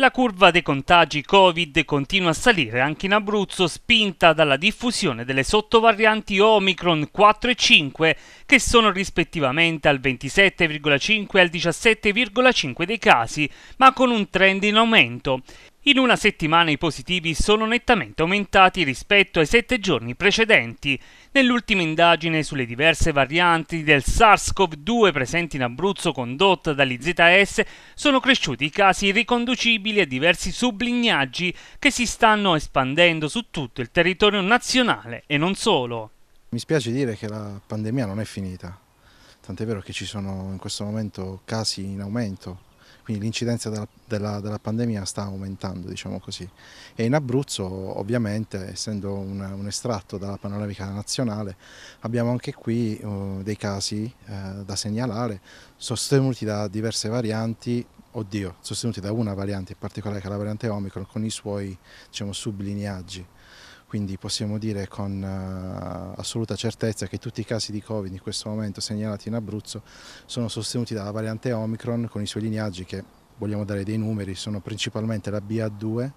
La curva dei contagi Covid continua a salire anche in Abruzzo, spinta dalla diffusione delle sottovarianti Omicron 4 e 5, che sono rispettivamente al 27,5 e al 17,5 dei casi, ma con un trend in aumento. In una settimana i positivi sono nettamente aumentati rispetto ai sette giorni precedenti. Nell'ultima indagine sulle diverse varianti del SARS-CoV-2 presenti in Abruzzo condotta dall'IZS sono cresciuti i casi riconducibili a diversi sublignaggi che si stanno espandendo su tutto il territorio nazionale e non solo. Mi spiace dire che la pandemia non è finita, tant'è vero che ci sono in questo momento casi in aumento quindi l'incidenza della, della, della, pandemia sta aumentando, diciamo così. E in Abruzzo, ovviamente, essendo un, un estratto dalla panoramica nazionale, abbiamo anche qui uh, dei casi uh, da segnalare, sostenuti da diverse varianti, oddio, sostenuti da una variante in particolare che è la variante Omicron, con i suoi diciamo, sublineaggi quindi possiamo dire con uh, assoluta certezza che tutti i casi di Covid in questo momento segnalati in Abruzzo sono sostenuti dalla variante Omicron con i suoi lineaggi che vogliamo dare dei numeri, sono principalmente la BA2,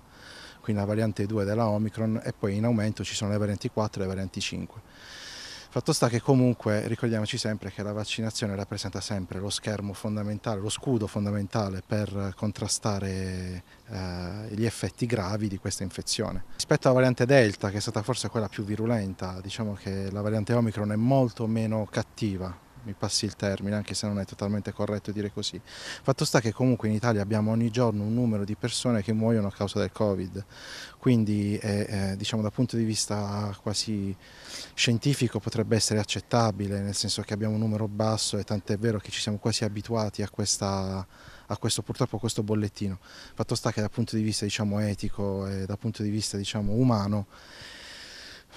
quindi la variante 2 della Omicron e poi in aumento ci sono le varianti 4 e le varianti 5. Fatto sta che comunque ricordiamoci sempre che la vaccinazione rappresenta sempre lo schermo fondamentale, lo scudo fondamentale per contrastare eh, gli effetti gravi di questa infezione. Rispetto alla variante Delta, che è stata forse quella più virulenta, diciamo che la variante Omicron è molto meno cattiva mi passi il termine, anche se non è totalmente corretto dire così. Fatto sta che comunque in Italia abbiamo ogni giorno un numero di persone che muoiono a causa del Covid, quindi eh, eh, diciamo dal punto di vista quasi scientifico potrebbe essere accettabile, nel senso che abbiamo un numero basso e tant'è vero che ci siamo quasi abituati a questa a questo purtroppo a questo bollettino. Fatto sta che dal punto di vista diciamo, etico e dal punto di vista diciamo, umano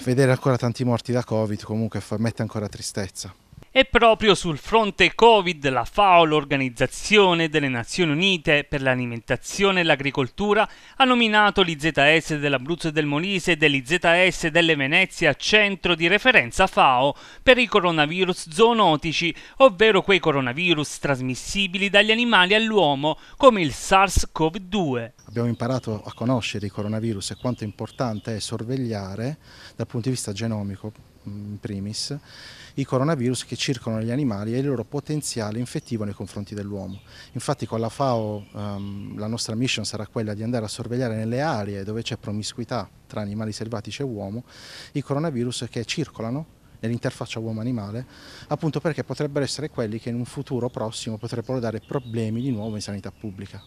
vedere ancora tanti morti da Covid comunque mette ancora tristezza. E proprio sul fronte Covid la FAO, l'Organizzazione delle Nazioni Unite per l'alimentazione e l'agricoltura, ha nominato l'IZS dell'Abruzzo e del Molise e dell'IZS delle Venezie a centro di referenza FAO per i coronavirus zoonotici, ovvero quei coronavirus trasmissibili dagli animali all'uomo, come il SARS-CoV-2. Abbiamo imparato a conoscere i coronavirus e quanto importante è sorvegliare dal punto di vista genomico in primis i coronavirus che circolano negli animali e il loro potenziale infettivo nei confronti dell'uomo. Infatti con la FAO um, la nostra mission sarà quella di andare a sorvegliare nelle aree dove c'è promiscuità tra animali selvatici e uomo i coronavirus che circolano nell'interfaccia uomo-animale, appunto perché potrebbero essere quelli che in un futuro prossimo potrebbero dare problemi di nuovo in sanità pubblica.